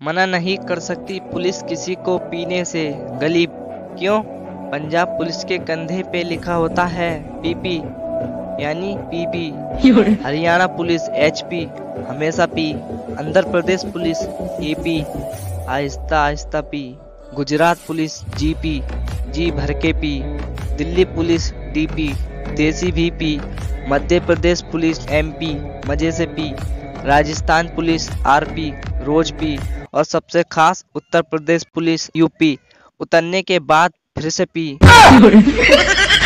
मना नहीं कर सकती पुलिस किसी को पीने से। गलीब क्यों? पंजाब पुलिस के कंधे पे लिखा होता है पीपी यानी पीपी। हरियाणा पुलिस एचपी हमेशा P. Andhra Pradesh police AP. आहिस्ता आहिस्ता पी। Gujarat police GP. जी भर के पी। Delhi police DP. देसी भी P. Madhya Pradesh police MP. मज़े से पी। Rajasthan police RP. रोज पी। और सबसे खास उत्तर प्रदेश पुलिस यूपी। उतरने के बाद फिर से पी।